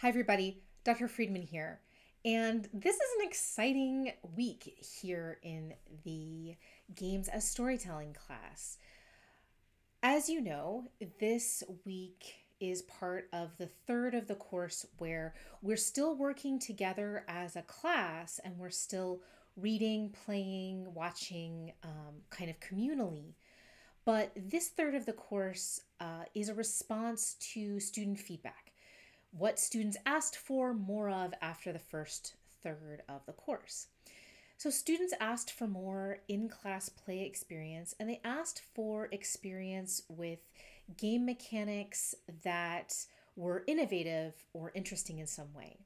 Hi, everybody. Dr. Friedman here. And this is an exciting week here in the Games as Storytelling class. As you know, this week is part of the third of the course where we're still working together as a class and we're still reading, playing, watching um, kind of communally. But this third of the course uh, is a response to student feedback what students asked for more of after the first third of the course. So, students asked for more in class play experience and they asked for experience with game mechanics that were innovative or interesting in some way.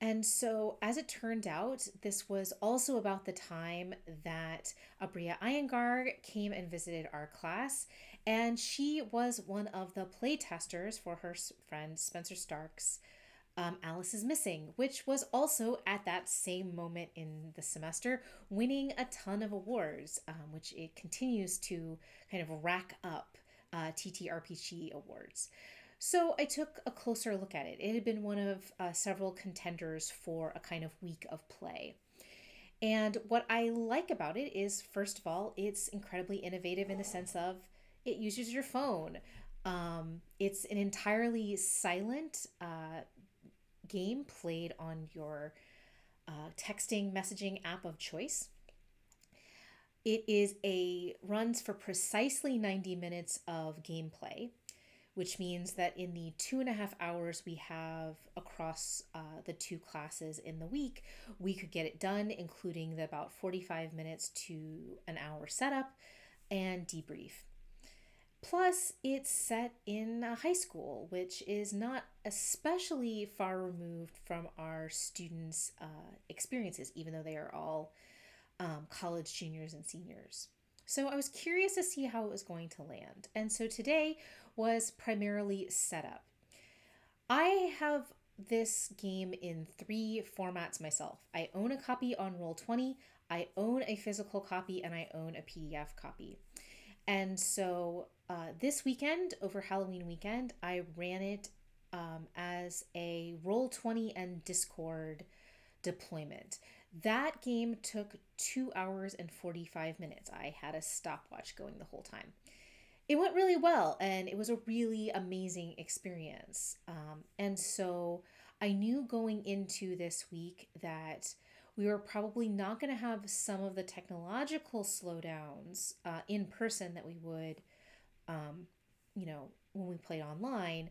And so, as it turned out, this was also about the time that Abria Iyengar came and visited our class and she was one of the play testers for her friend Spenser Starke's um, Alice is Missing, which was also at that same moment in the semester winning a ton of awards, um, which it continues to kind of rack up uh, TTRPG awards. So I took a closer look at it. It had been one of uh, several contenders for a kind of week of play. And what I like about it is, first of all, it's incredibly innovative in the sense of it uses your phone. Um, it's an entirely silent uh, game played on your uh, texting messaging app of choice. It is a runs for precisely 90 minutes of gameplay, which means that in the two and a half hours we have across uh, the two classes in the week, we could get it done, including the about 45 minutes to an hour setup and debrief. Plus, it's set in a high school, which is not especially far removed from our students' uh, experiences, even though they are all um, college juniors and seniors. So I was curious to see how it was going to land. And so today was primarily setup. I have this game in three formats myself. I own a copy on Roll20, I own a physical copy, and I own a PDF copy. And so uh, this weekend, over Halloween weekend, I ran it um, as a Roll20 and Discord deployment. That game took two hours and 45 minutes. I had a stopwatch going the whole time. It went really well and it was a really amazing experience. Um, and so I knew going into this week that we were probably not going to have some of the technological slowdowns uh, in person that we would um, you know, when we played online,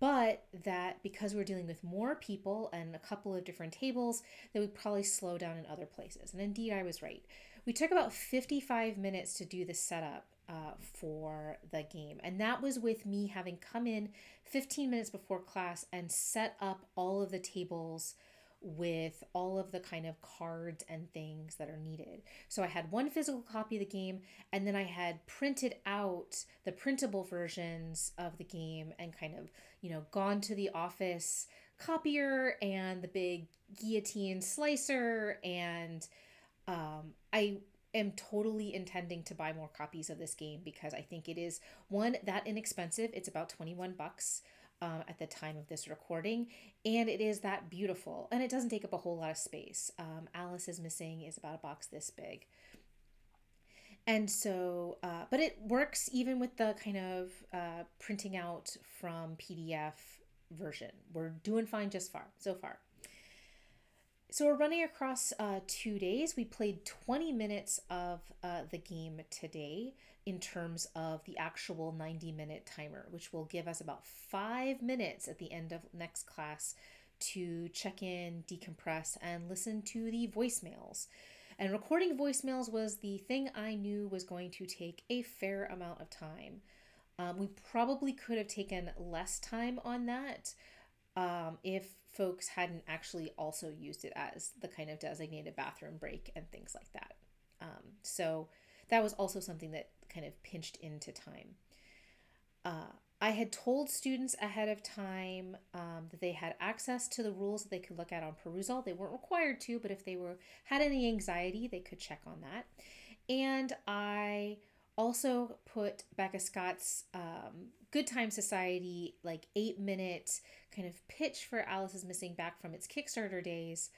but that because we're dealing with more people and a couple of different tables, that would probably slow down in other places. And indeed, I was right. We took about 55 minutes to do the setup uh, for the game. And that was with me having come in 15 minutes before class and set up all of the tables with all of the kind of cards and things that are needed. So I had one physical copy of the game, and then I had printed out the printable versions of the game and kind of, you know, gone to the office copier and the big guillotine slicer. And um, I am totally intending to buy more copies of this game because I think it is one that inexpensive. It's about 21 bucks um, at the time of this recording, and it is that beautiful. And it doesn't take up a whole lot of space. Um, Alice is Missing is about a box this big. And so, uh, but it works even with the kind of uh, printing out from PDF version. We're doing fine just far so far. So we're running across uh, two days. We played 20 minutes of uh, the game today in terms of the actual 90 minute timer, which will give us about five minutes at the end of next class to check in, decompress, and listen to the voicemails. And recording voicemails was the thing I knew was going to take a fair amount of time. Um, we probably could have taken less time on that um, if folks hadn't actually also used it as the kind of designated bathroom break and things like that. Um, so that was also something that kind of pinched into time. Uh, I had told students ahead of time um, that they had access to the rules that they could look at on Perusall. They weren't required to, but if they were had any anxiety, they could check on that. And I also put Becca Scott's um, Good Time Society, like eight minute kind of pitch for Alice is Missing back from its Kickstarter days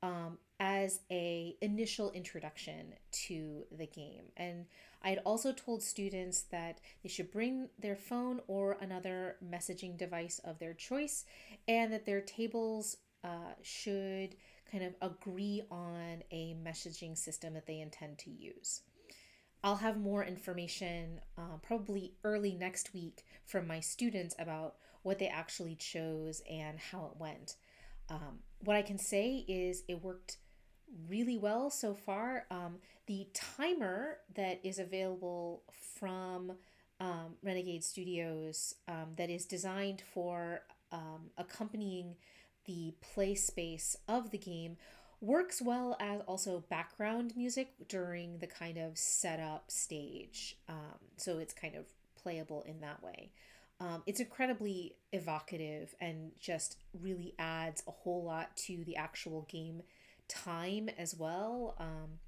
um, as a initial introduction to the game. And I had also told students that they should bring their phone or another messaging device of their choice, and that their tables uh, should kind of agree on a messaging system that they intend to use. I'll have more information uh, probably early next week from my students about what they actually chose and how it went. Um, what I can say is it worked really well so far. Um, the timer that is available from um, Renegade Studios um, that is designed for um, accompanying the play space of the game works well as also background music during the kind of setup stage. Um, so it's kind of playable in that way. Um, it's incredibly evocative and just really adds a whole lot to the actual game time as well. Um,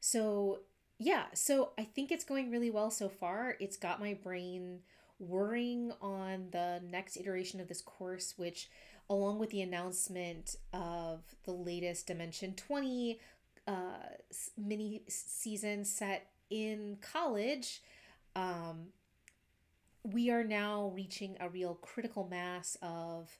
so, yeah, so I think it's going really well so far. It's got my brain worrying on the next iteration of this course, which, along with the announcement of the latest Dimension 20 uh, mini season set in college, um, we are now reaching a real critical mass of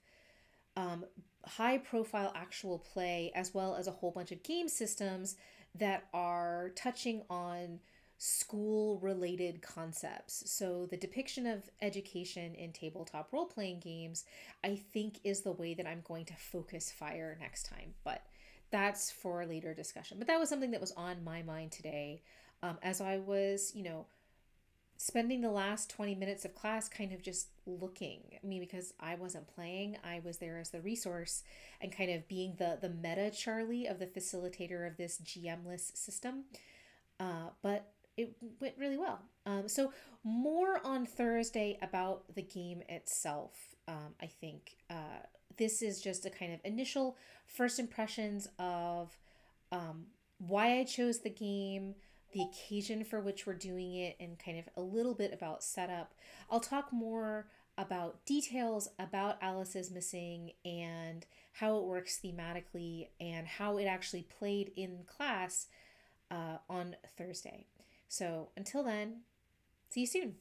um, high profile actual play as well as a whole bunch of game systems that are touching on school related concepts. So, the depiction of education in tabletop role playing games, I think, is the way that I'm going to focus fire next time. But that's for later discussion. But that was something that was on my mind today um, as I was, you know, spending the last 20 minutes of class kind of just looking i mean because i wasn't playing i was there as the resource and kind of being the the meta charlie of the facilitator of this gmless system uh, but it went really well um, so more on thursday about the game itself um, i think uh, this is just a kind of initial first impressions of um, why i chose the game the occasion for which we're doing it, and kind of a little bit about setup. I'll talk more about details about Alice is Missing and how it works thematically and how it actually played in class uh, on Thursday. So until then, see you soon.